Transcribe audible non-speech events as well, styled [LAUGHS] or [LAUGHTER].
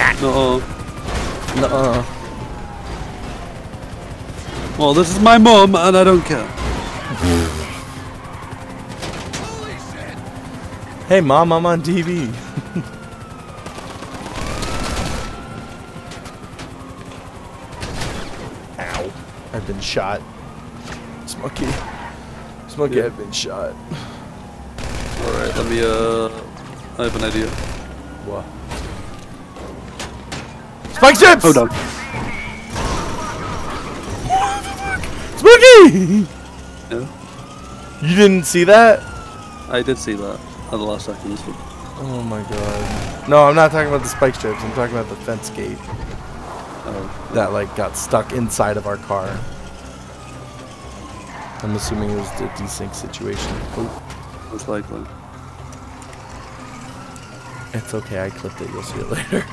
that. No. Nuh-uh. Well, this is my mom, and I don't care. Hey, mom, I'm on TV. [LAUGHS] Ow. I've been shot. Smokey. Smokey, Yeah. I've been shot. All right, let me. Uh, I have an idea. What? Spike strips! Hold on. Spooky! Yeah, You didn't see that? I did see that at the last second. Oh my god. No, I'm not talking about the spike strips. I'm talking about the fence gate Oh, that like got stuck inside of our car. I'm assuming it was the desync situation. Oh, most likely. it's okay. I clipped it. You'll see it later. [LAUGHS]